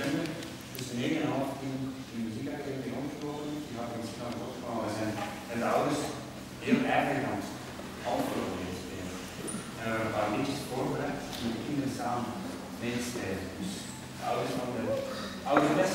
eigenlijk september, tussen 9 en half 10 in muziekacademie rondgelopen. Die hadden misschien al gehoord van we zijn en de ouders heel erg aan het Alfa-Romeo spelen. En we hebben een paar liedjes voorbereid met de kinderen samen mee te spelen. Dus de ouders van de oude les.